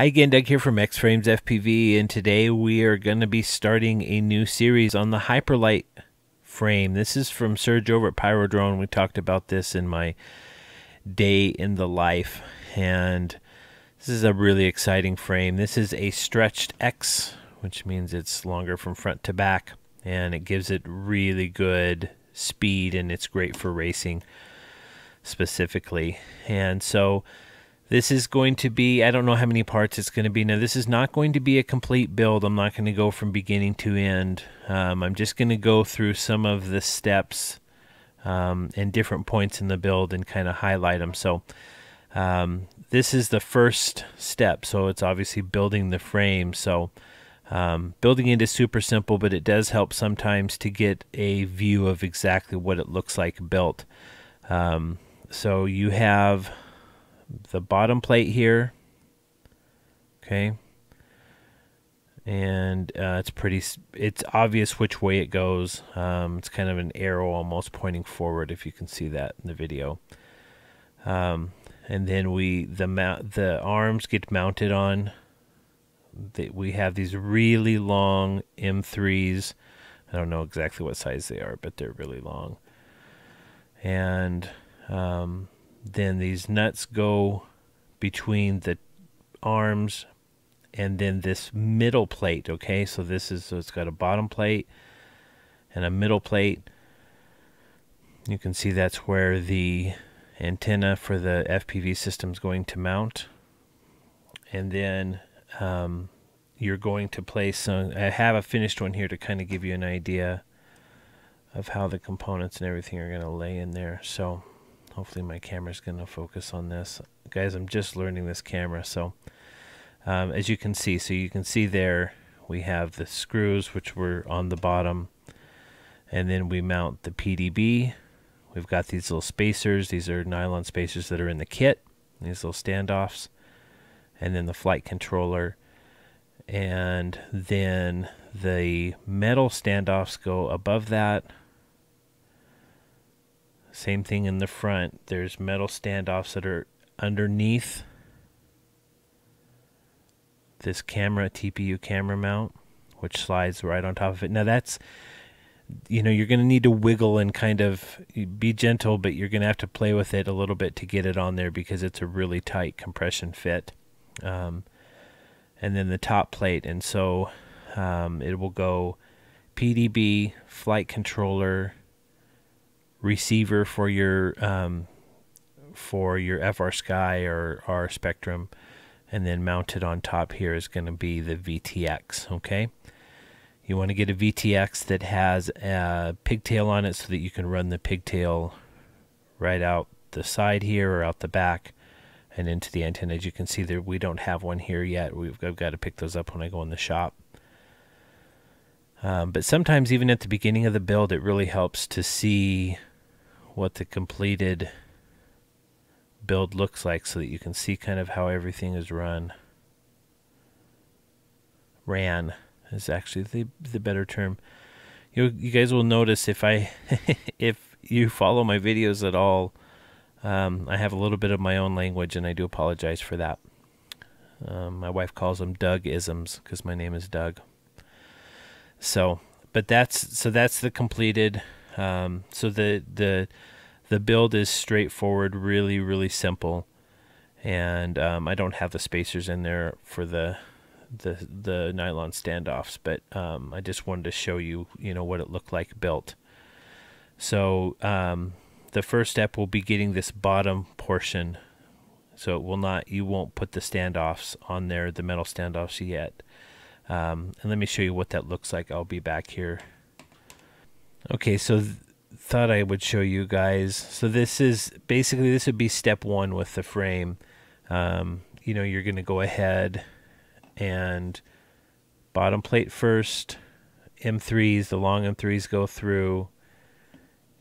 Hi again, Doug here from X-Frames FPV, and today we are going to be starting a new series on the Hyperlite frame. This is from Serge over at Pyrodrone. We talked about this in my day in the life, and this is a really exciting frame. This is a stretched X, which means it's longer from front to back, and it gives it really good speed, and it's great for racing specifically. And so this is going to be, I don't know how many parts it's going to be. Now, this is not going to be a complete build. I'm not going to go from beginning to end. Um, I'm just going to go through some of the steps um, and different points in the build and kind of highlight them. So, um, this is the first step. So, it's obviously building the frame. So, um, building it is super simple, but it does help sometimes to get a view of exactly what it looks like built. Um, so, you have the bottom plate here. Okay. And uh, it's pretty, it's obvious which way it goes. Um, it's kind of an arrow almost pointing forward if you can see that in the video. Um, and then we, the the arms get mounted on. The, we have these really long M3s. I don't know exactly what size they are, but they're really long. And um, then these nuts go between the arms and then this middle plate okay? So this is so it's got a bottom plate and a middle plate. You can see that's where the antenna for the FPV system is going to mount. And then um, you're going to place some I have a finished one here to kind of give you an idea of how the components and everything are going to lay in there. So hopefully my camera's going to focus on this. Guys I'm just learning this camera so um, as you can see so you can see there we have the screws which were on the bottom and then we mount the PDB we've got these little spacers these are nylon spacers that are in the kit these little standoffs and then the flight controller and then the metal standoffs go above that same thing in the front. There's metal standoffs that are underneath this camera, TPU camera mount, which slides right on top of it. Now that's, you know, you're going to need to wiggle and kind of be gentle, but you're going to have to play with it a little bit to get it on there because it's a really tight compression fit. Um, and then the top plate. And so um, it will go PDB, flight controller, receiver for your um, for your FrSky or R Spektrum, and then mounted on top here is going to be the VTX. Okay, you want to get a VTX that has a pigtail on it so that you can run the pigtail right out the side here or out the back and into the antenna. As you can see there, we don't have one here yet. We've I've got to pick those up when I go in the shop. Um, but sometimes even at the beginning of the build, it really helps to see what the completed build looks like so that you can see kind of how everything is run. Ran is actually the the better term. You you guys will notice if I if you follow my videos at all, um, I have a little bit of my own language and I do apologize for that. Um, my wife calls them Doug isms because my name is Doug. So, but that's so that's the completed um, so the the the build is straightforward, really really simple, and um, I don't have the spacers in there for the the the nylon standoffs, but um, I just wanted to show you you know what it looked like built. So um, the first step will be getting this bottom portion. So it will not you won't put the standoffs on there, the metal standoffs yet. Um, and let me show you what that looks like. I'll be back here Okay, so th thought I would show you guys. So this is basically this would be step one with the frame. Um, you know, you're going to go ahead and bottom plate first. M3s, the long M3s go through.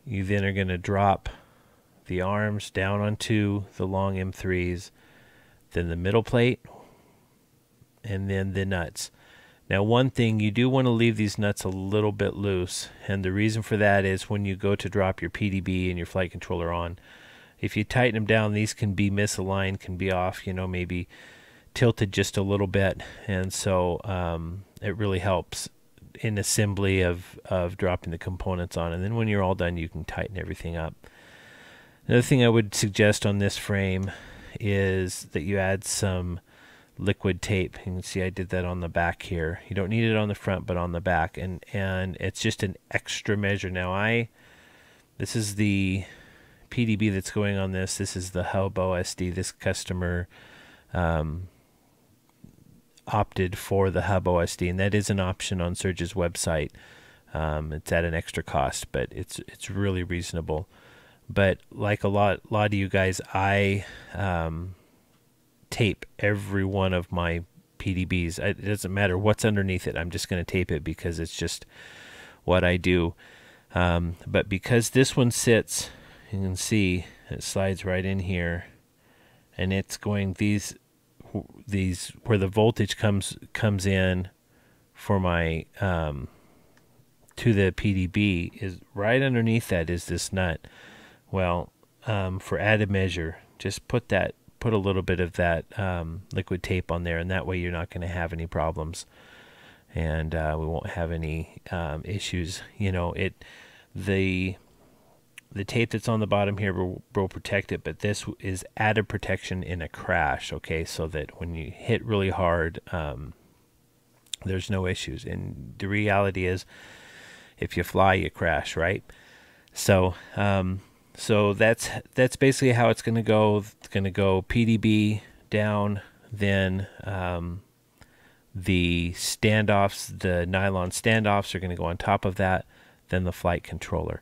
You then are going to drop the arms down onto the long M3s, then the middle plate, and then the nuts. Now, one thing, you do want to leave these nuts a little bit loose, and the reason for that is when you go to drop your PDB and your flight controller on, if you tighten them down, these can be misaligned, can be off, you know, maybe tilted just a little bit, and so um, it really helps in assembly of of dropping the components on. And then when you're all done, you can tighten everything up. Another thing I would suggest on this frame is that you add some liquid tape. You can see I did that on the back here. You don't need it on the front, but on the back, and and it's just an extra measure. Now I, this is the PDB that's going on this. This is the Hub OSD. This customer um, opted for the Hub OSD, and that is an option on Serge's website. Um, it's at an extra cost, but it's it's really reasonable. But like a lot, lot of you guys, I um, tape every one of my PDBs. It doesn't matter what's underneath it. I'm just going to tape it because it's just what I do. Um, but because this one sits, you can see it slides right in here, and it's going these these where the voltage comes comes in for my um, to the PDB is right underneath that is this nut. Well, um, for added measure, just put that put a little bit of that um, liquid tape on there, and that way you're not going to have any problems, and uh, we won't have any um, issues. You know, it the the tape that's on the bottom here will, will, protect it, but this is added protection in a crash. Okay, so that when you hit really hard, um, there's no issues. And the reality is, if you fly, you crash, right? So um, so that's that's basically how it's going to go. It's going to go PDB down, then um, the standoffs, the nylon standoffs are going to go on top of that, then the flight controller.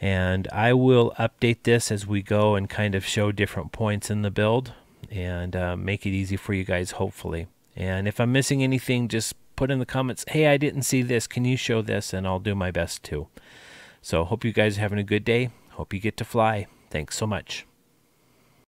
And I will update this as we go and kind of show different points in the build and uh, make it easy for you guys, hopefully. And if I'm missing anything, just put in the comments, hey, I didn't see this. Can you show this? And I'll do my best to. So hope you guys are having a good day. Hope you get to fly. Thanks so much.